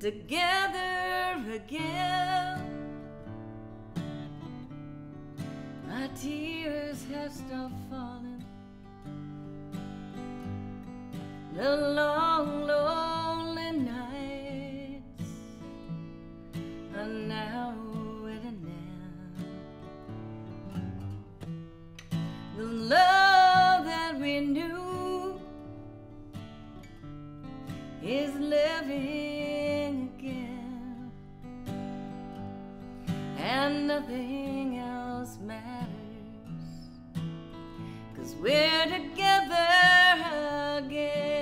together again. My tears have stopped falling. The long, lonely nights are now at an end. The love that we knew is living nothing else matters. Cause we're together again.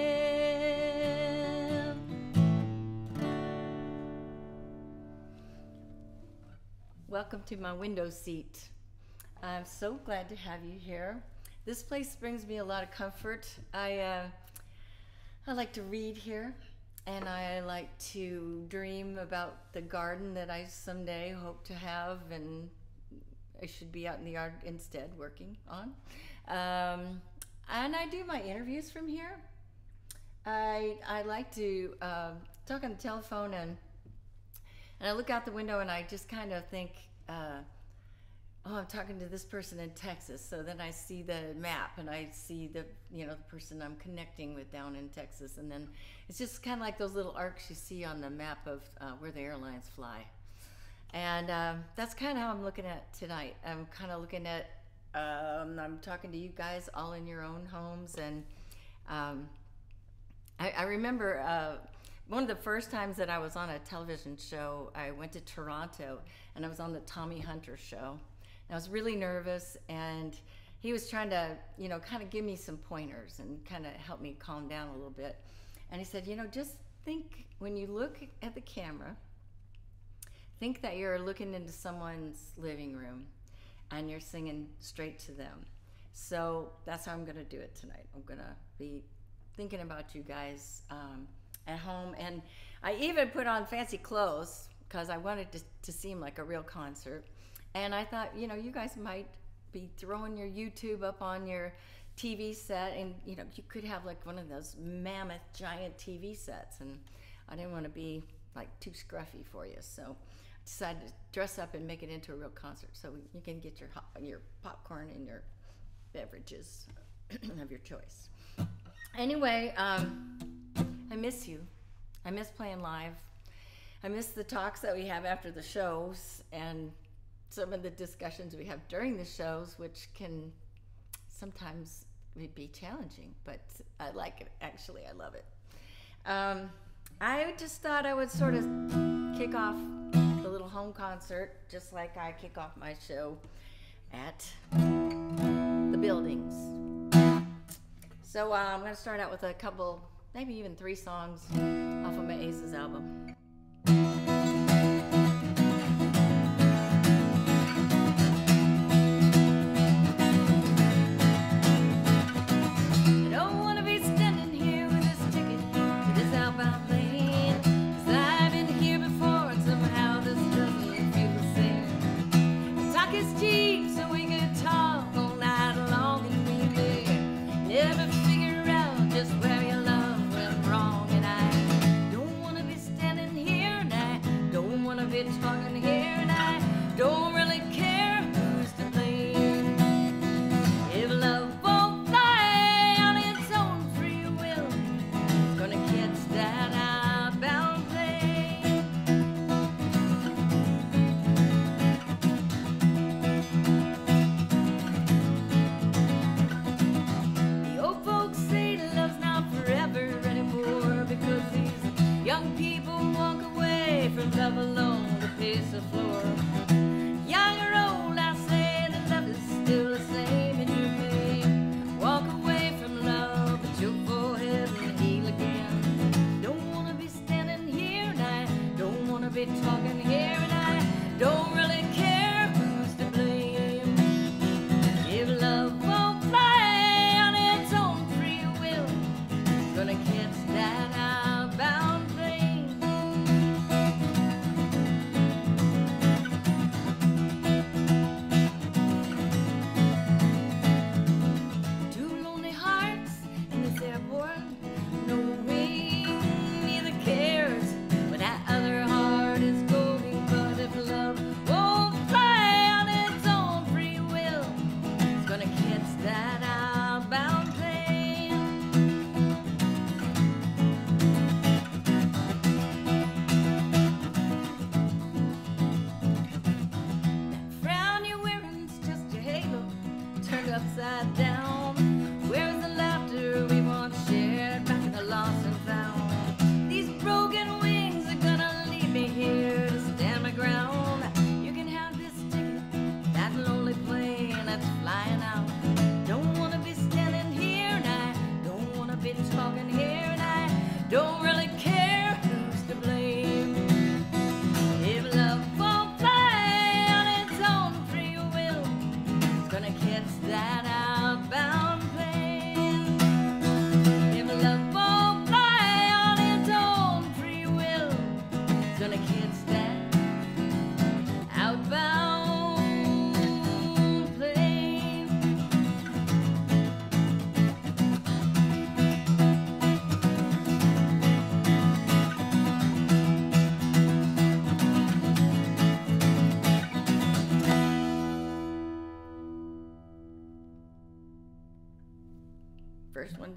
Welcome to my window seat. I'm so glad to have you here. This place brings me a lot of comfort. I uh, I like to read here, and I like to dream about the garden that I someday hope to have, and I should be out in the yard instead working on. Um, and I do my interviews from here. I I like to uh, talk on the telephone and and I look out the window and I just kind of think, uh, oh, I'm talking to this person in Texas. So then I see the map and I see the you know the person I'm connecting with down in Texas, and then it's just kind of like those little arcs you see on the map of uh, where the airlines fly. And um, that's kind of how I'm looking at tonight. I'm kind of looking at um, I'm talking to you guys all in your own homes, and um, I, I remember uh, one of the first times that I was on a television show. I went to Toronto, and I was on the Tommy Hunter show. And I was really nervous, and he was trying to, you know, kind of give me some pointers and kind of help me calm down a little bit. And he said, you know, just think when you look at the camera, think that you're looking into someone's living room and you're singing straight to them. So that's how I'm going to do it tonight. I'm going to be thinking about you guys um, at home. And I even put on fancy clothes because I wanted to, to seem like a real concert. And I thought, you know, you guys might be throwing your YouTube up on your TV set, and you know, you could have like one of those mammoth giant TV sets. And I didn't want to be like too scruffy for you, so I decided to dress up and make it into a real concert, so you can get your your popcorn and your beverages of your choice. Anyway, um, I miss you. I miss playing live. I miss the talks that we have after the shows and some of the discussions we have during the shows, which can sometimes be challenging, but I like it. Actually, I love it. Um, I just thought I would sort of kick off the little home concert, just like I kick off my show at the buildings. So uh, I'm going to start out with a couple, maybe even three songs off of my Aces album.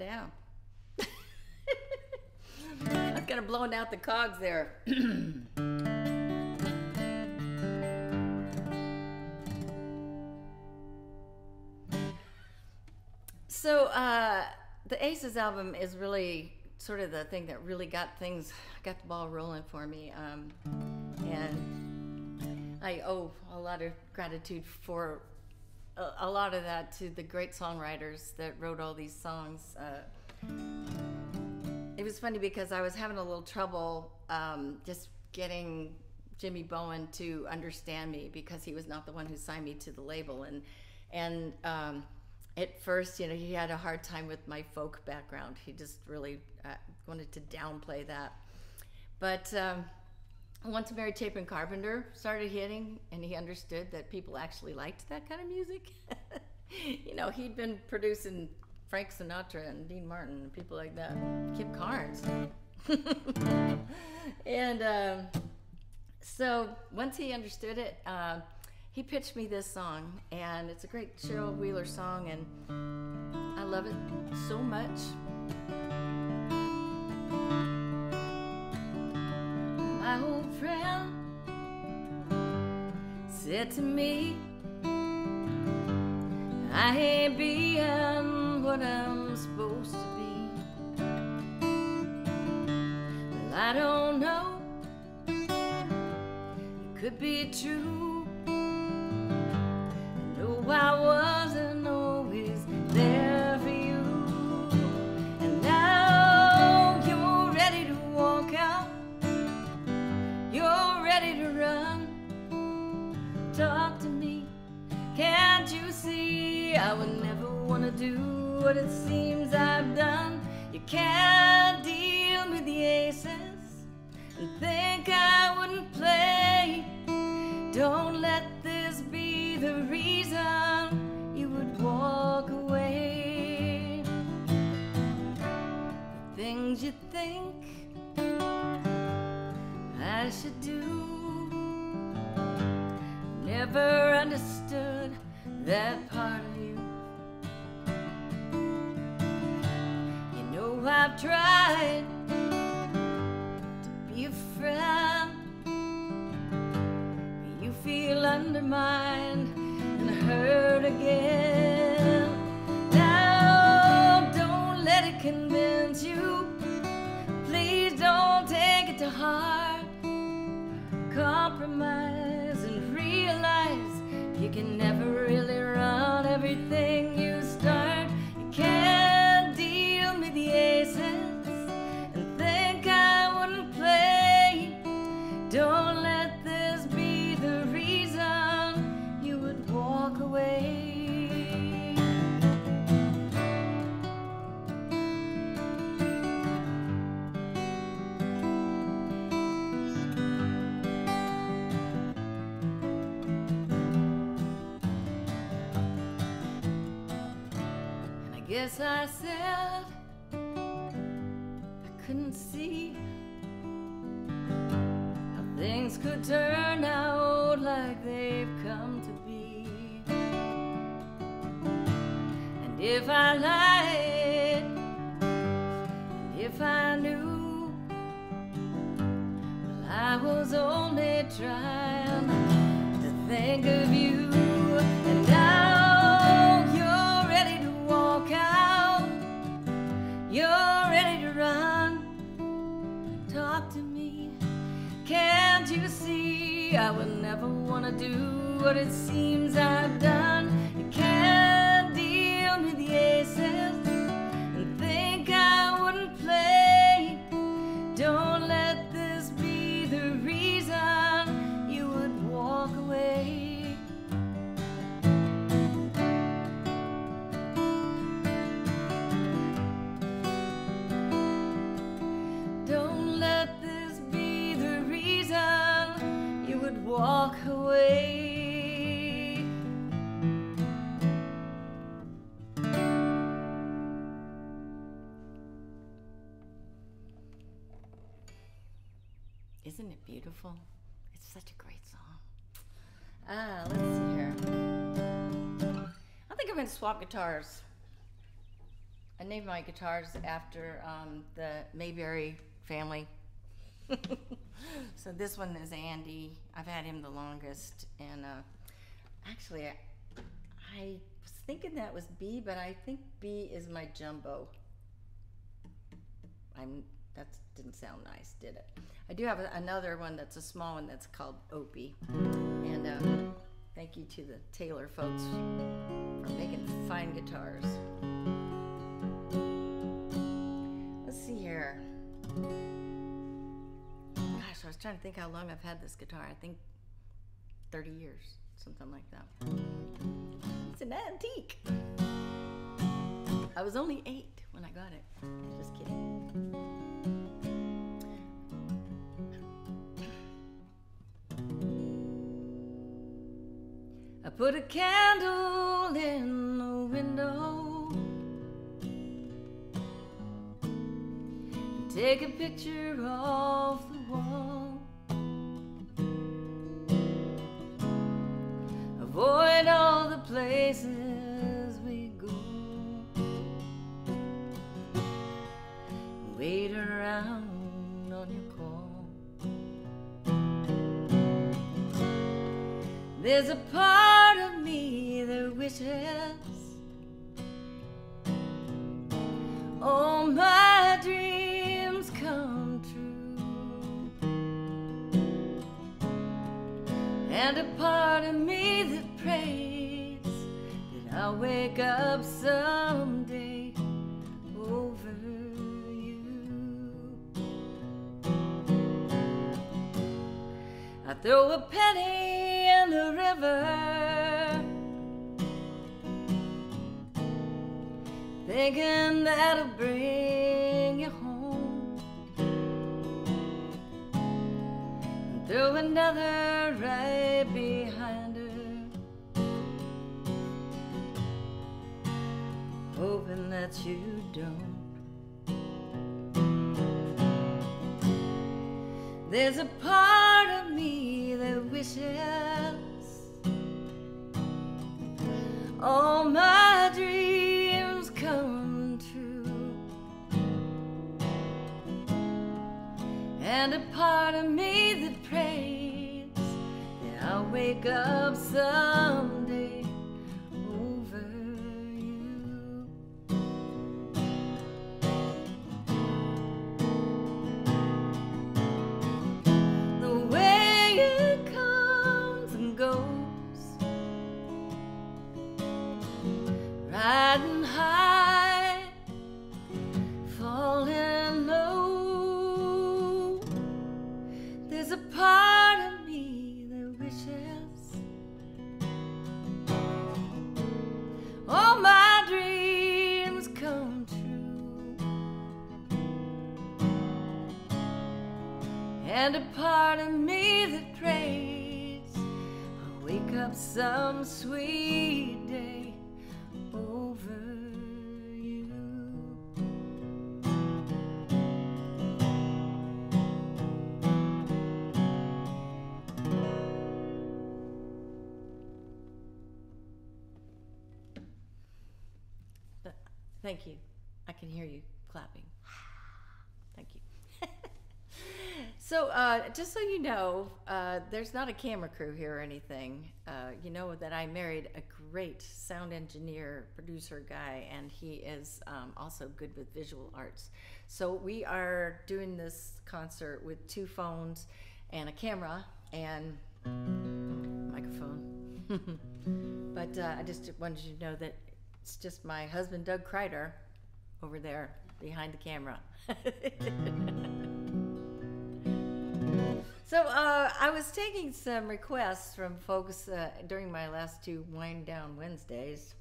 Down. I was kind of blowing out the cogs there. so uh, the Aces album is really sort of the thing that really got things, got the ball rolling for me. Um, and I owe a lot of gratitude for a, lot of that to the great songwriters that wrote all these songs. Uh, it was funny because I was having a little trouble um, just getting Jimmy Bowen to understand me because he was not the one who signed me to the label, and and um, at first, you know, he had a hard time with my folk background. He just really uh, wanted to downplay that. But um, once Mary Chapin Carpenter started hitting, and he understood that people actually liked that kind of music, you know, he'd been producing Frank Sinatra and Dean Martin and people like that, Kim Carnes. and um, so once he understood it, uh, he pitched me this song, and it's a great Cheryl Wheeler song, and I love it so much. My old friend said to me, I ain't being what I'm supposed to be. Well, I don't know, it could be true. I wasn't Talk to me, can't you see? I would never want to do what it seems I've done. You can't deal with the aces and think I wouldn't play. Don't let this be the reason you would walk away. The things you think I should do. Never understood that part of you. You know I've tried to be a friend but you feel undermined and hurt again. Never I said I couldn't see how things could turn out like they've come to be. And if I lied, and if I knew, well, I was only trying to think of you. I would never want to do what it seems I've done? Swap guitars. I named my guitars after um, the Mayberry family. so this one is Andy. I've had him the longest, and uh, actually, I, I was thinking that was B, but I think B is my jumbo. I'm that didn't sound nice, did it? I do have another one that's a small one that's called Opie, and um, thank you to the Taylor folks for making fine guitars. Let's see here. Gosh, I was trying to think how long I've had this guitar. I think 30 years, something like that. It's an antique. I was only eight put a candle in the window. and Take a picture of the wall. Avoid all the places we go. Wait around on your call. There's a part wishes all my dreams come true, and a part of me that prays that I'll wake up someday over you. I throw a penny in the river, thinking that'll bring you home. And throw another right behind her, hoping that you don't. There's a part of me that wishes all my and a part of me that prays. That I'll wake up someday uh, just so you know, uh, there's not a camera crew here or anything. Uh, you know that I married a great sound engineer, producer guy, and he is um, also good with visual arts. So, we are doing this concert with two phones and a camera and microphone. but uh, I just wanted you to know that it's just my husband, Doug Crider, over there behind the camera. so uh, I was taking some requests from folks uh, during my last two Wind Down Wednesdays,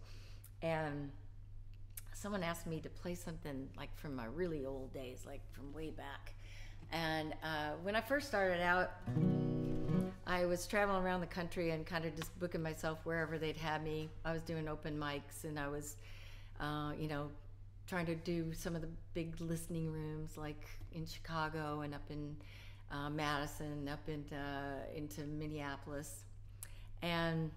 and someone asked me to play something like from my really old days, like from way back. And uh, when I first started out, I was traveling around the country and kind of just booking myself wherever they'd have me. I was doing open mics and I was, uh, you know, trying to do some of the big listening rooms like in Chicago and up in uh, Madison, up into, into Minneapolis. And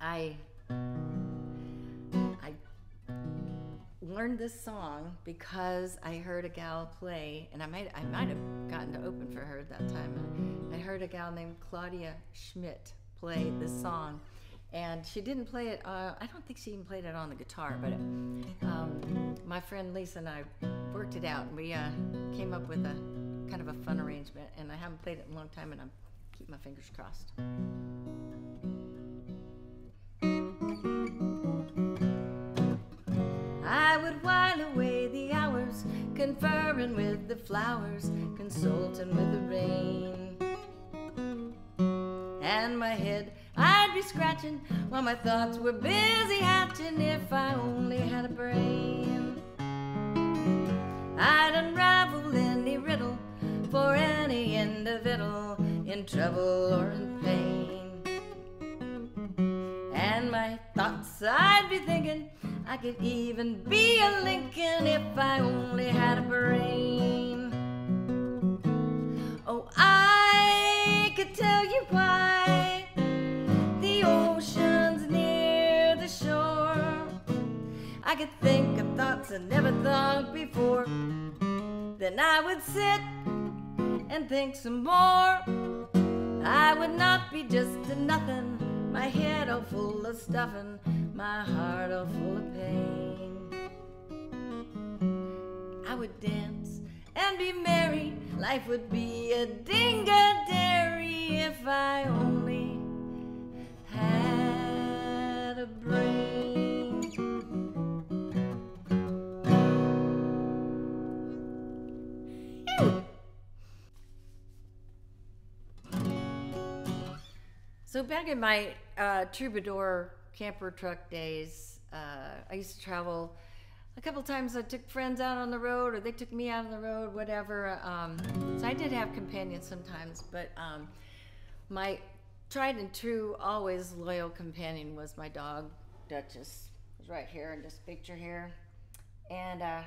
I, I learned this song because I heard a gal play, and I might I might have gotten to open for her at that time. I heard a gal named Claudia Schmidt play this song, and she didn't play it. Uh, I don't think she even played it on the guitar, but um, my friend Lisa and I worked it out, and we uh, came up with a kind of a fun arrangement. And I haven't played it in a long time, and I'm keep my fingers crossed. I would while away the hours, conferring with the flowers, consulting with the rain. And my head I'd be scratching while my thoughts were busy hatching if I only had a brain. I'd unravel any riddle for any individual in trouble or in pain. And my thoughts I'd be thinking I could even be a Lincoln if I only had a brain. Oh, I could tell you why the ocean's near the shore. I could think of thoughts I never thought before. Then I would sit and think some more. I would not be just a nothing, my head all full of stuffing, my heart all full of pain. I would dance and be merry, life would be a ding-a-dairy if I only had a brain. So back in my uh, troubadour camper truck days, uh, I used to travel a couple times. I took friends out on the road, or they took me out on the road, whatever. Um, so I did have companions sometimes, but um, my tried and true, always loyal companion was my dog, Duchess. Was right here in this picture here, and uh,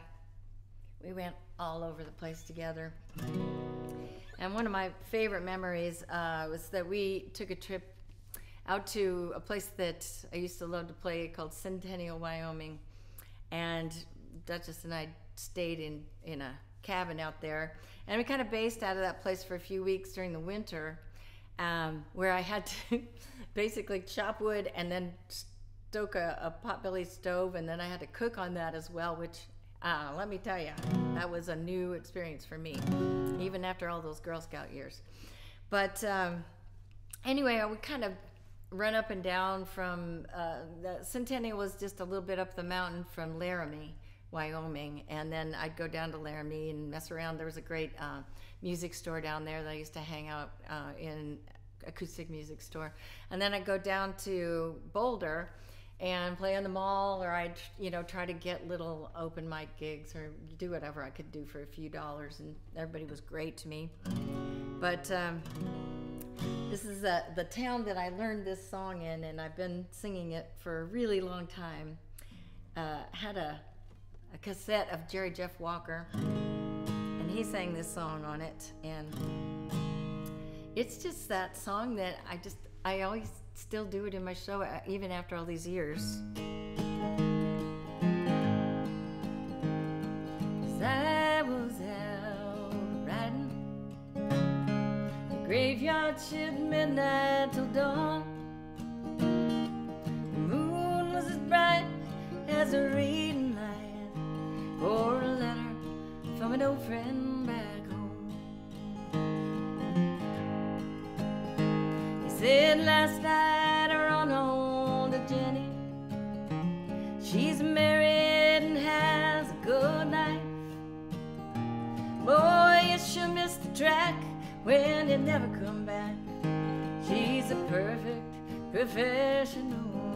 we went all over the place together. And one of my favorite memories uh, was that we took a trip out to a place that I used to love to play called Centennial, Wyoming. And Duchess and I stayed in, in a cabin out there. And we kind of based out of that place for a few weeks during the winter, um, where I had to basically chop wood and then stoke a, a potbelly stove, and then I had to cook on that as well, which uh, let me tell you, that was a new experience for me, even after all those Girl Scout years. But um, anyway, would kind of run up and down from uh, the Centennial was just a little bit up the mountain from Laramie, Wyoming, and then I'd go down to Laramie and mess around. There was a great uh, music store down there that I used to hang out uh, in, acoustic music store, and then I'd go down to Boulder and play in the mall, or I'd you know try to get little open mic gigs or do whatever I could do for a few dollars, and everybody was great to me. But um, this is uh, the town that I learned this song in, and I've been singing it for a really long time. Uh, had a, a cassette of Jerry Jeff Walker, and he sang this song on it, and it's just that song that I just I always still do it in my show uh, even after all these years. I was graveyard shift midnight till dawn. The moon was as bright as a reading light for a letter from an old friend back home. He said last night I run on to Jenny. She's married and has a good life. Boy, you sure missed the track when you never come back. She's a perfect professional's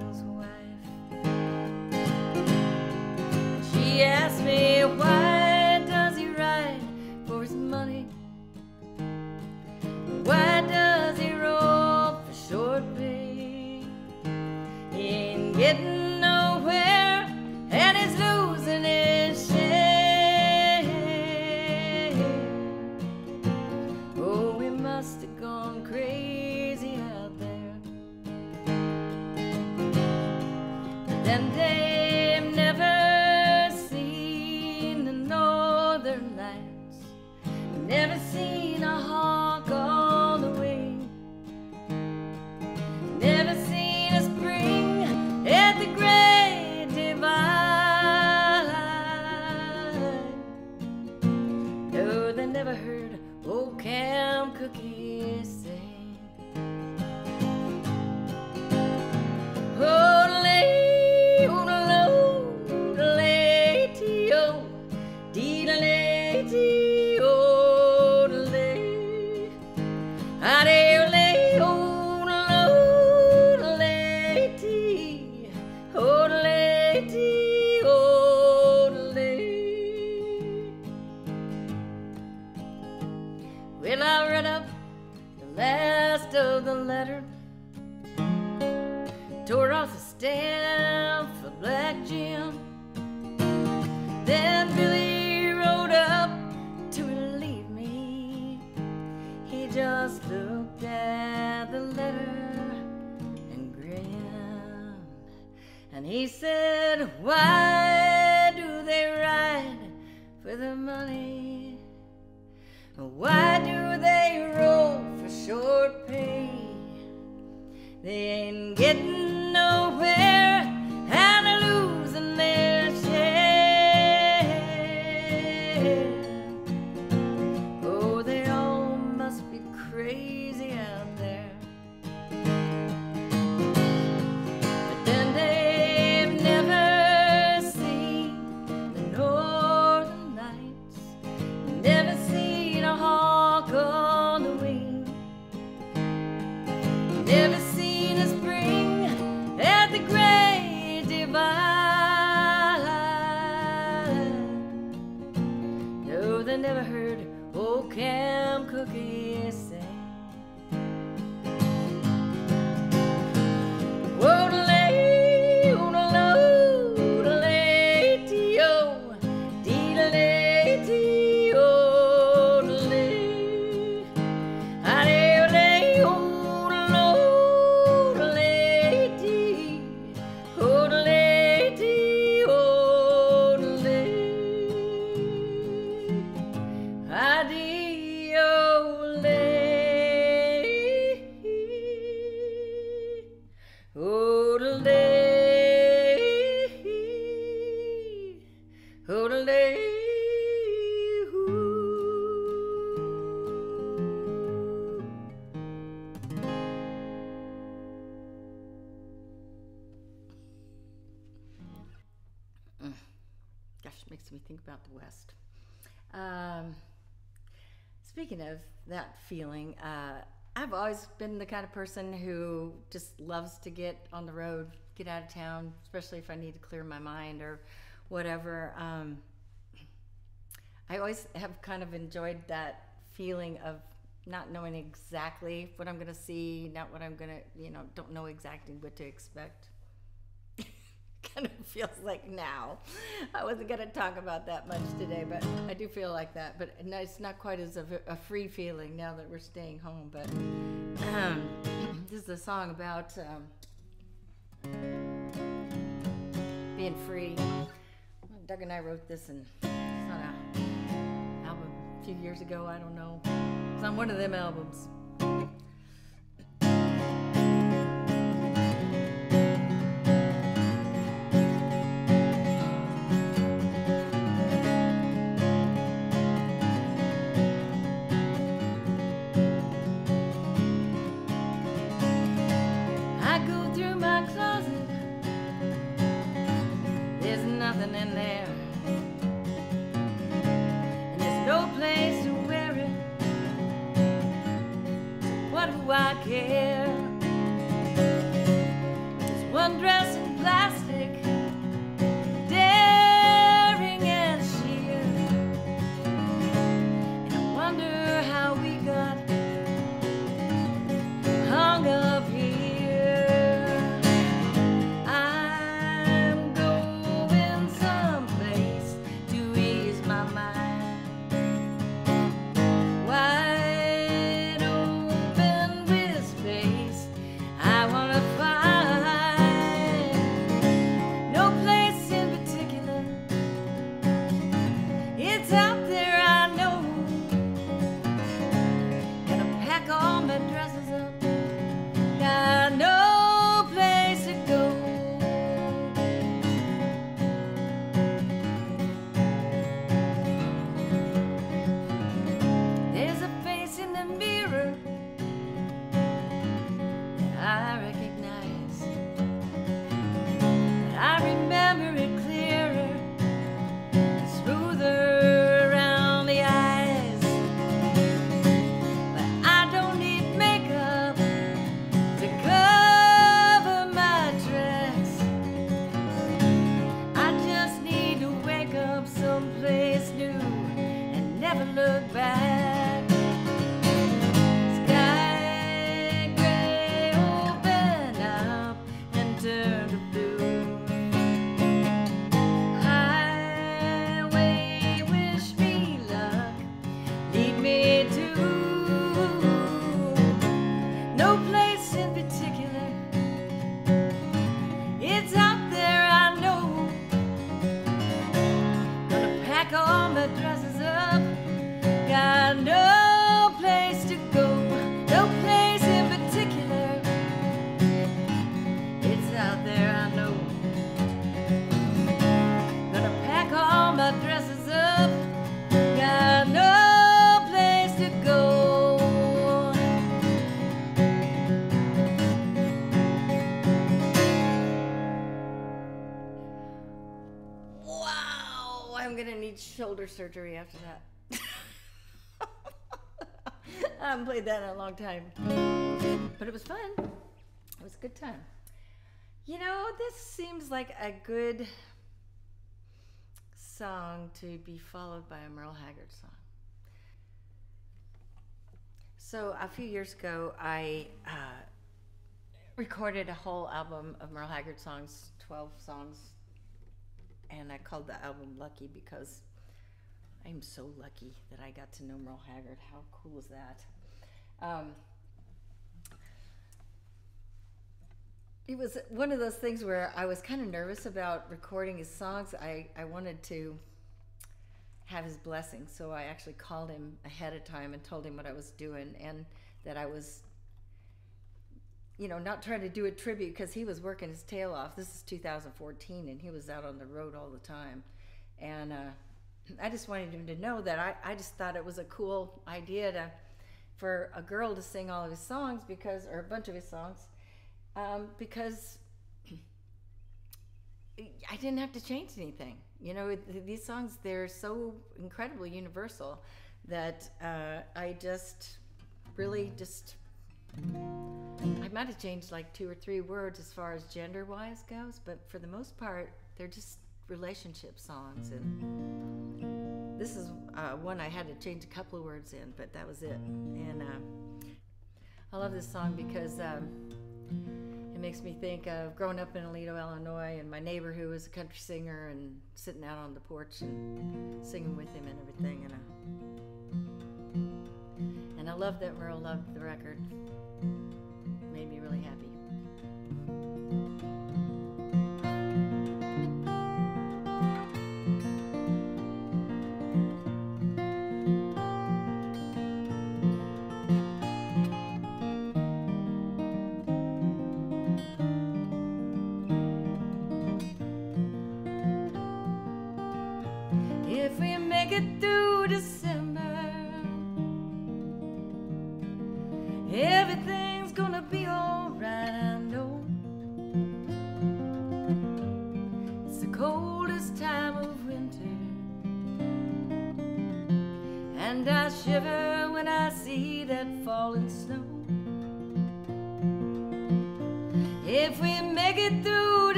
just looked at the letter and grinned. And he said, Why do they ride for the money? Why do they roll for short pay? They ain't getting makes me think about the West. Um, speaking of that feeling, uh, I've always been the kind of person who just loves to get on the road, get out of town, especially if I need to clear my mind or whatever. Um, I always have kind of enjoyed that feeling of not knowing exactly what I'm going to see, not what I'm going to, you know, don't know exactly what to expect kind of feels like now. I wasn't going to talk about that much today, but I do feel like that. But it's not quite as a, a free feeling now that we're staying home. But um, this is a song about um, being free. Doug and I wrote this, and it's on a album a few years ago. I don't know. It's on one of them albums. Shoulder surgery after that. I haven't played that in a long time. But it was fun. It was a good time. You know, this seems like a good song to be followed by a Merle Haggard song. So, a few years ago, I uh, recorded a whole album of Merle Haggard songs, 12 songs, and I called the album Lucky because I'm so lucky that I got to know Merle Haggard. How cool is that? Um, it was one of those things where I was kind of nervous about recording his songs. I, I wanted to have his blessing, so I actually called him ahead of time and told him what I was doing and that I was, you know, not trying to do a tribute because he was working his tail off. This is 2014 and he was out on the road all the time. And uh, I just wanted him to know that I, I just thought it was a cool idea to for a girl to sing all of his songs because, or a bunch of his songs, um, because I didn't have to change anything. You know, these songs, they're so incredibly universal that uh, I just really just, I might have changed like two or three words as far as gender wise goes, but for the most part, they're just relationship songs. And this is uh, one I had to change a couple of words in, but that was it. And uh, I love this song because um, it makes me think of growing up in Aledo, Illinois, and my neighbor who was a country singer, and sitting out on the porch and singing with him and everything. And uh, and I love that Merle loved the record. Made me really happy.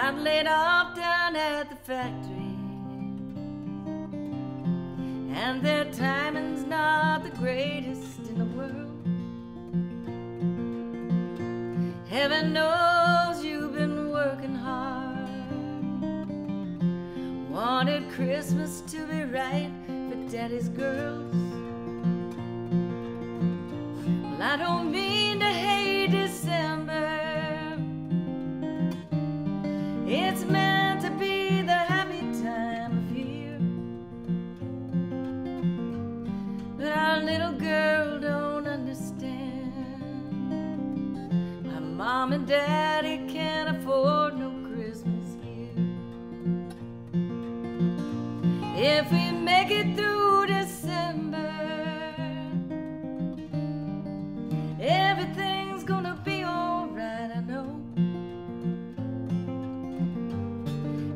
Got laid off down at the factory. And their timing's not the greatest in the world. Heaven knows you've been working hard. Wanted Christmas to be right for daddy's girls. Well, I don't daddy can't afford no Christmas here. If we make it through December, everything's gonna be alright, I know.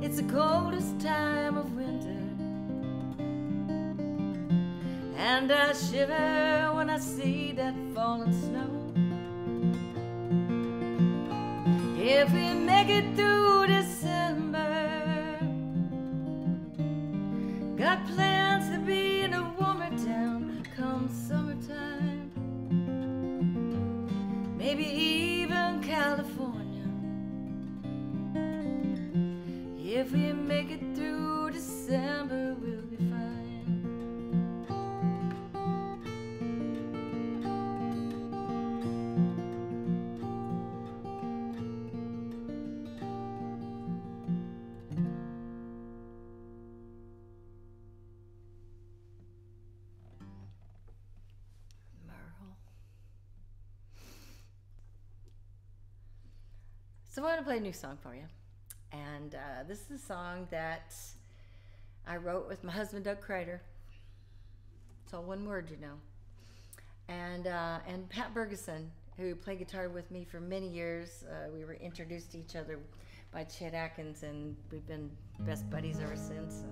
It's the coldest time of winter, and I shiver If we make it through I want to play a new song for you. And uh, this is a song that I wrote with my husband, Doug Crider. It's all one word, you know. And, uh, and Pat Bergeson, who played guitar with me for many years. Uh, we were introduced to each other by Chet Atkins, and we've been best buddies ever since.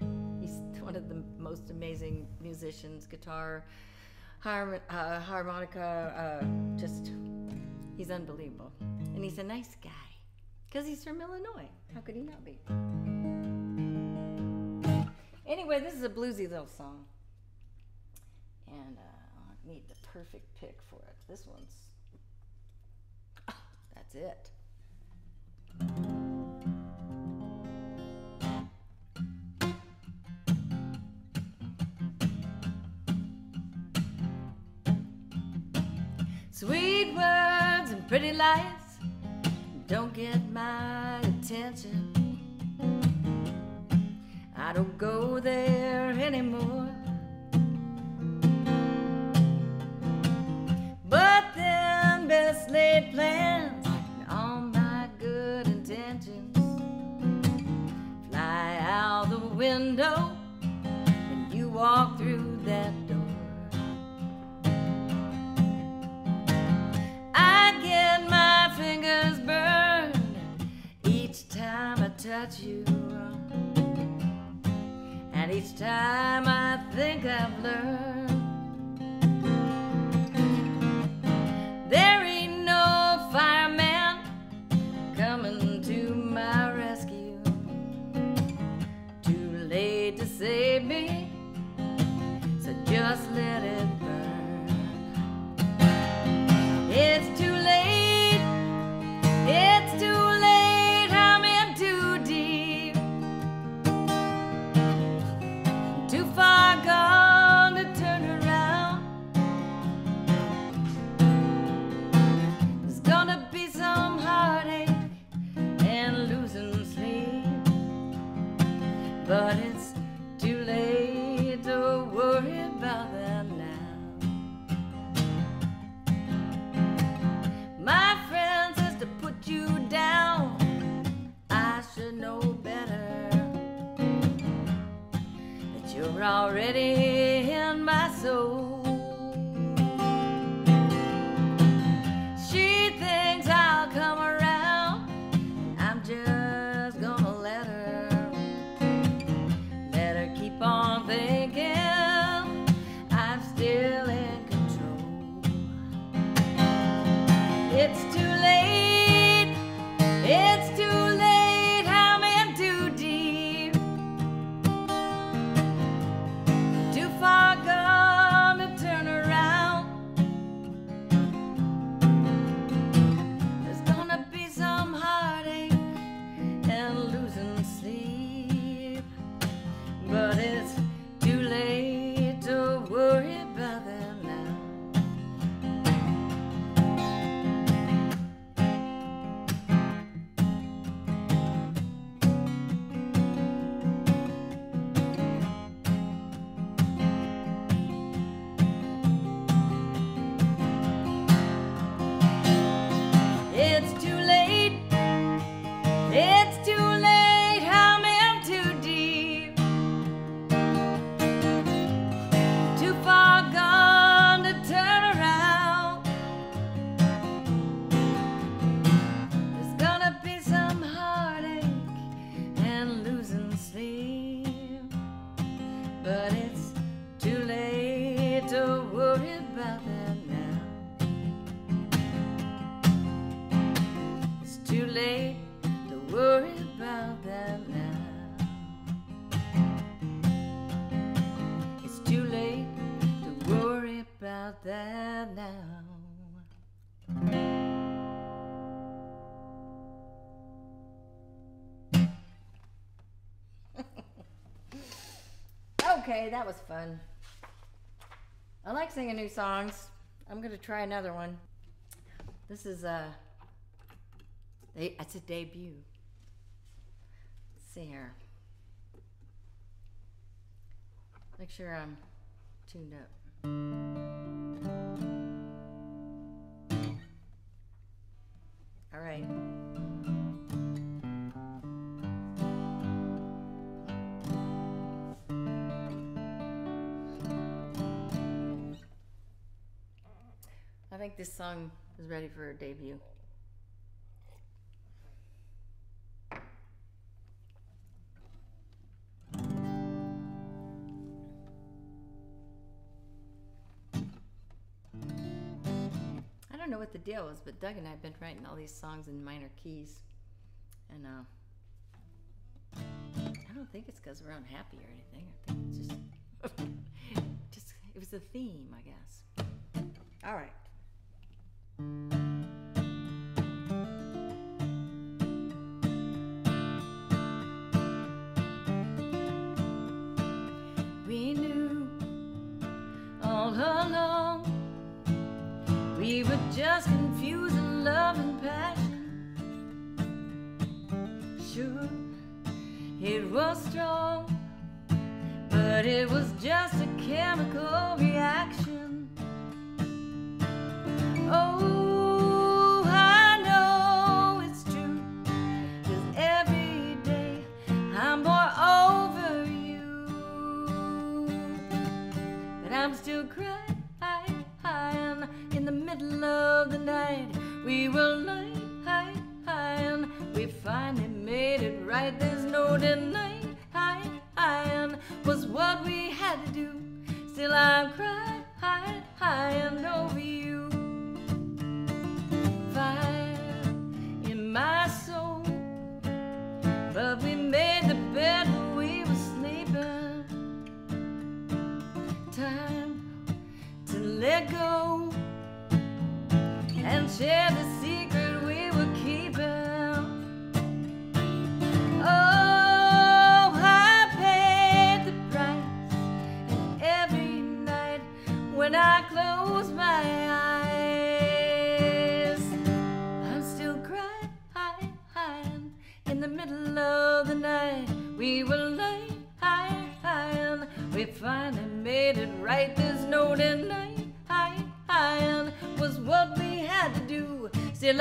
Uh, he's one of the most amazing musicians, guitar, har- uh, harmonica, uh, just, he's unbelievable. And he's a nice guy, because he's from Illinois. How could he not be? Anyway, this is a bluesy little song. And uh, I need the perfect pick for it. This one's, oh, that's it. Sweet words and pretty lies don't get my attention. I don't go there anymore. But then best laid plans and all my good intentions fly out the window when you walk through that I you. Okay, that was fun. I like singing new songs. I'm gonna try another one. This is a. They, it's a debut. Let's see here. Make sure I'm tuned up. This song is ready for a debut. I don't know what the deal is, but Doug and I have been writing all these songs in minor keys. And uh, I don't think it's because we're unhappy or anything. I think it's just, just it was a theme, I guess. All right. We knew all along we were just confusing love and passion. Sure, it was strong, but it was just a chemical reaction. We were lying high, high, and we finally made it right. There's no denying high, high, was what we had to do. Still, I'm crying share the secret we were keeping. Oh, I paid the price, and every night when I close my eyes, I'm still crying, high, high in the middle of the night. We were lying high, high, we finally made it right. There's no denying Still,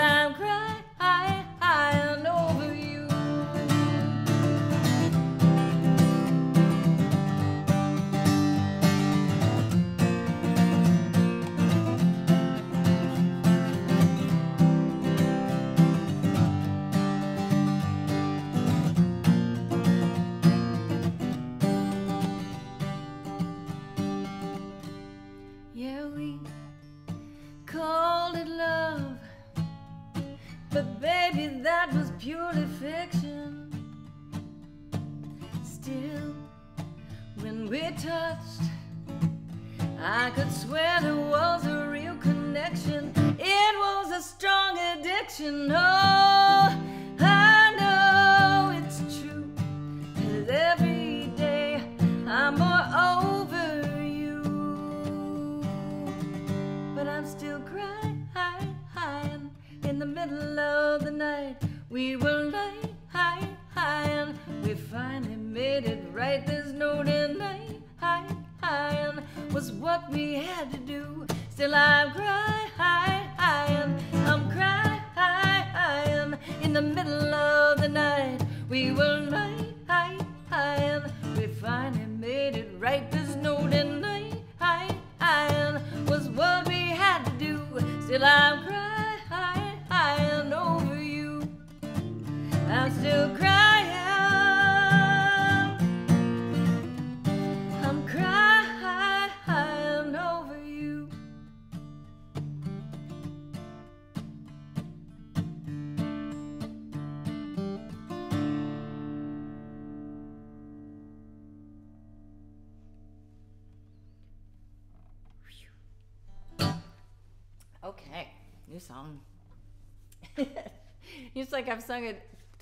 Swear there was a real connection. It was a strong addiction. Oh,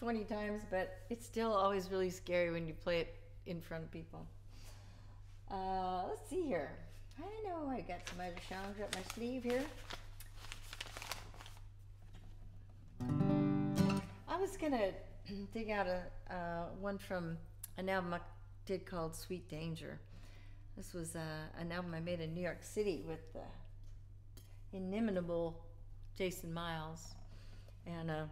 20 times, but it's still always really scary when you play it in front of people. Uh, let's see here. I know I got some other songs up my sleeve here. I was gonna dig out a uh, one from an album I did called Sweet Danger. This was uh, an album I made in New York City with the inimitable Jason Miles, and uh,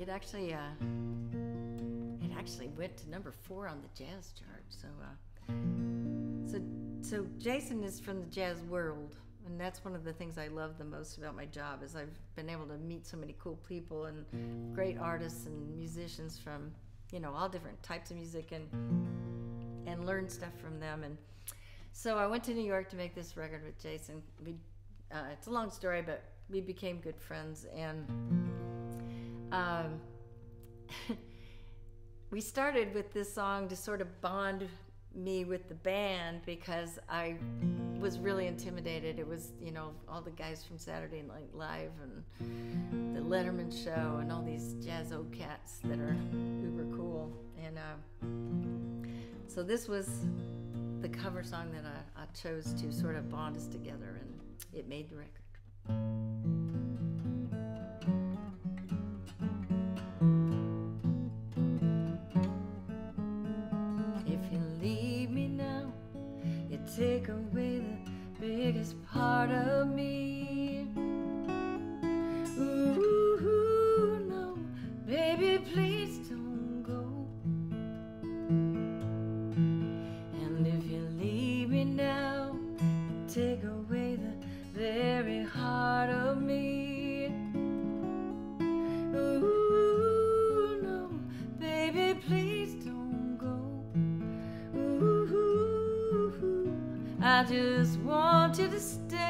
it actually uh, it actually went to number four on the jazz chart. So uh, a so Jason is from the jazz world, and that's one of the things I love the most about my job is I've been able to meet so many cool people and great artists and musicians from you know all different types of music and and learn stuff from them and so I went to New York to make this record with Jason. We uh, it's a long story, but we became good friends and. Um, we started with this song to sort of bond me with the band because I was really intimidated. It was, you know, all the guys from Saturday Night Live and the Letterman show and all these jazzo cats that are uber cool. And uh, so this was the cover song that I, I chose to sort of bond us together, and it made the record. If you leave me now, you take away the biggest part of me. Ooh, no, baby, please just want you to stay.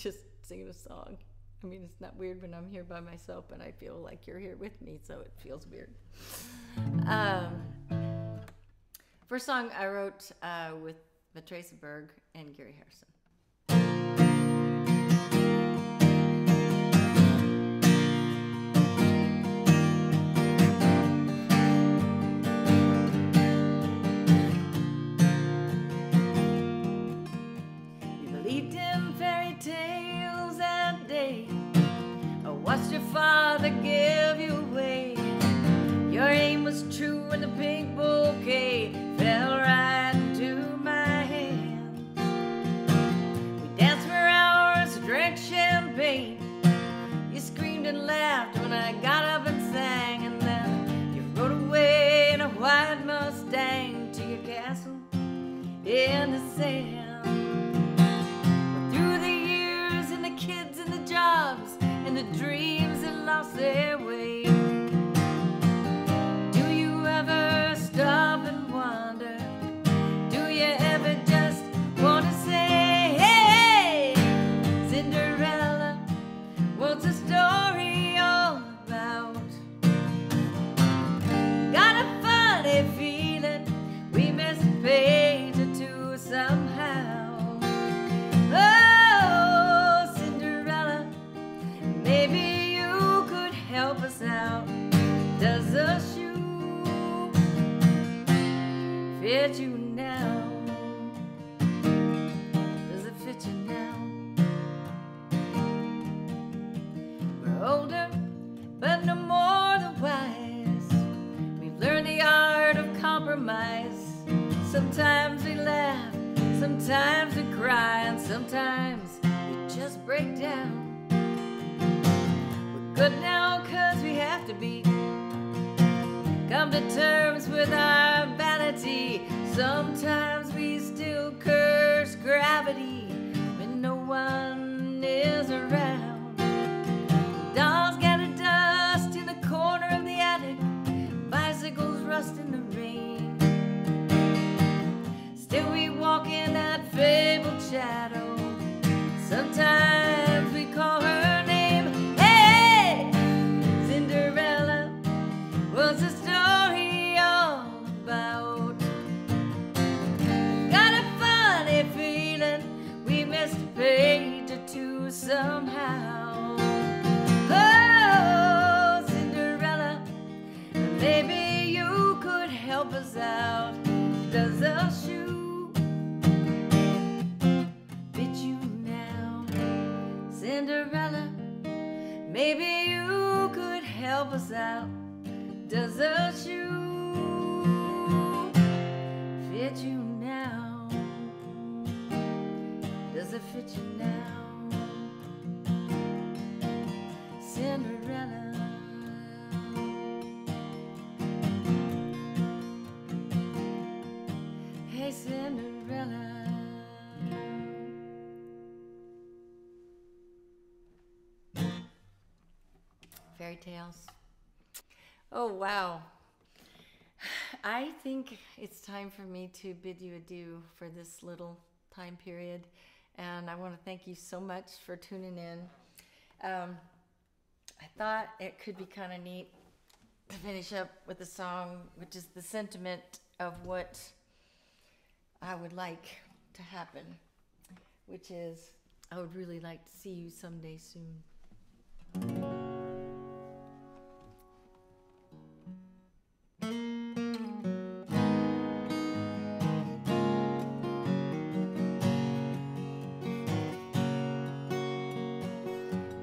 Just singing a song. I mean, it's not weird when I'm here by myself, but I feel like you're here with me, so it feels weird. Um, first song I wrote uh, with Matraca Berg and Gary Harrison. Watched your father give you away. Your aim was true when the pink bouquet fell right into my hands. We danced for hours, drank champagne. You screamed and laughed when I got up and sang, and then you rode away in a white Mustang to your castle in the sand. And sometimes we cry, and sometimes we just break down. We're good now cause we have to be. Come to terms with our vanity. Sometimes we still curse gravity when no one is around. Dolls gather dust in the corner of the attic. Bicycles rust in the fabled shadow. Sometimes tales. Oh, wow. I think it's time for me to bid you adieu for this little time period. And I want to thank you so much for tuning in. Um, I thought it could be kind of neat to finish up with a song which is the sentiment of what I would like to happen, which is I would really like to see you someday soon.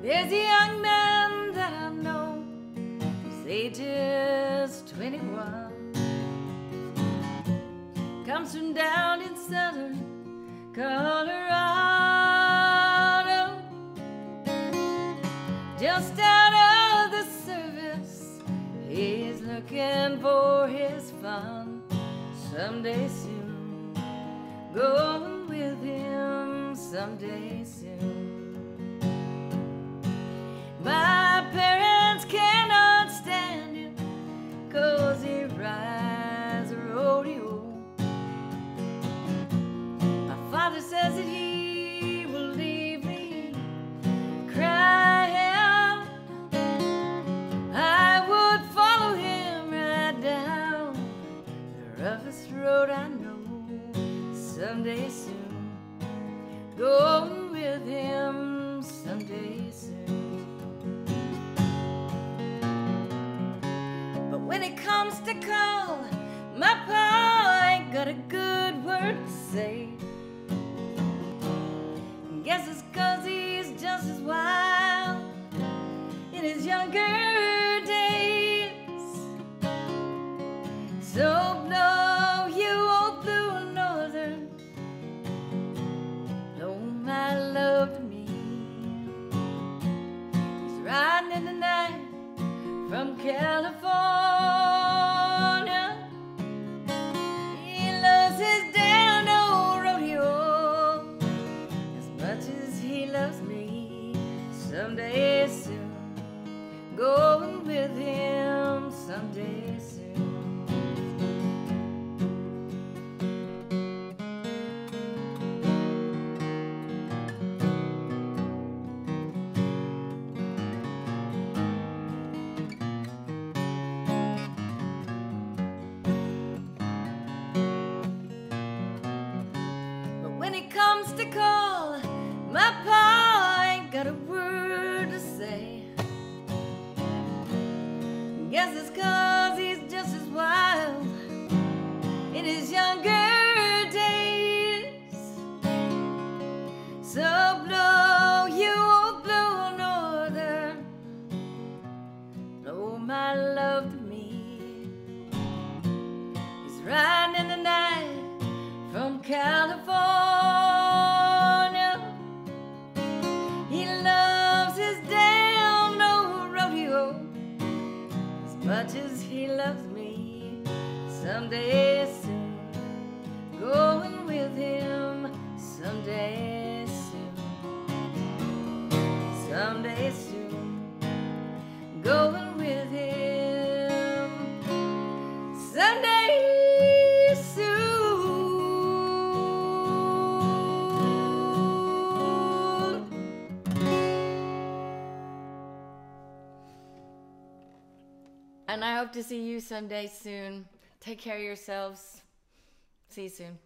There's a young man that I know, his age is 21. Comes from down in southern Colorado. Just out of the service, he's looking for his fun someday soon. Going with him someday soon. My parents cannot stand him cause he rides a rodeo. My father says that he will leave me crying. I would follow him right down the roughest road I know someday soon. Going comes to call, my pa ain't got a good word to say. Guess it's cause he's just as wild in his younger days. So blow you old blue northern, blow my love to me. He's riding in the night from California. someday soon, going with him someday. and I hope to see you someday soon. Take care of yourselves. See you soon.